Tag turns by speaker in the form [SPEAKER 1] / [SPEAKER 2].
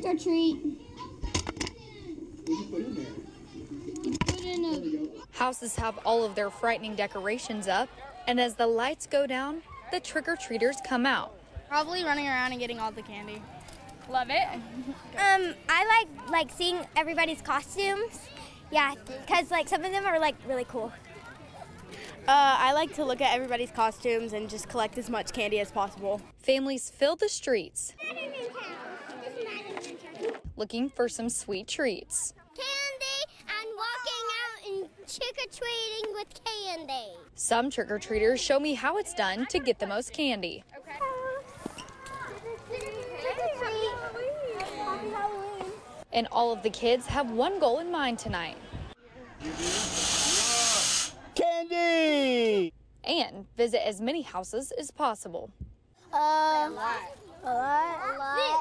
[SPEAKER 1] trick or treat.
[SPEAKER 2] What'd you put in there?
[SPEAKER 1] You put in
[SPEAKER 2] There
[SPEAKER 1] a
[SPEAKER 2] we go.
[SPEAKER 3] Houses have all of their frightening decorations up, and as the lights go down, the trick or treaters come out.
[SPEAKER 4] Probably running around and getting all the candy. Love it.
[SPEAKER 5] Um, I like like seeing everybody's costumes. Yeah, because like some of them are like really cool.
[SPEAKER 4] Uh, I like to look at everybody's costumes and just collect as much candy as possible.
[SPEAKER 3] Families fill the streets looking for some sweet treats.
[SPEAKER 5] Candy and walking out and trick or treating with candy.
[SPEAKER 3] Some trick or treaters show me how it's done to get the most candy. And all of the kids have one goal in mind tonight
[SPEAKER 6] Candy!
[SPEAKER 3] and visit as many houses as possible.
[SPEAKER 5] Um, a lot.